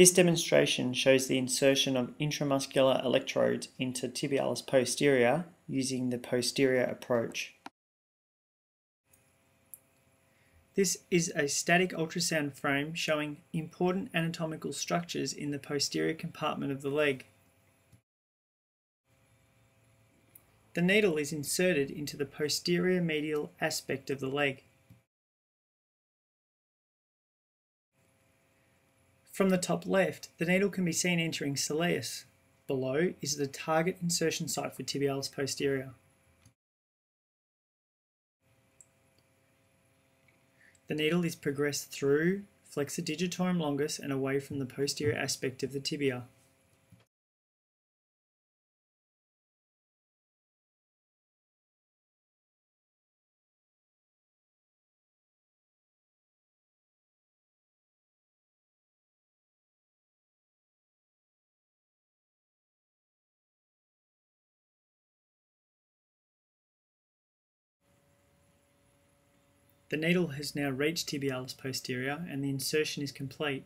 This demonstration shows the insertion of intramuscular electrodes into tibialis posterior using the posterior approach. This is a static ultrasound frame showing important anatomical structures in the posterior compartment of the leg. The needle is inserted into the posterior medial aspect of the leg. From the top left, the needle can be seen entering soleus. Below is the target insertion site for tibialis posterior. The needle is progressed through flexor digitorum longus and away from the posterior aspect of the tibia. The needle has now reached tibialis posterior and the insertion is complete.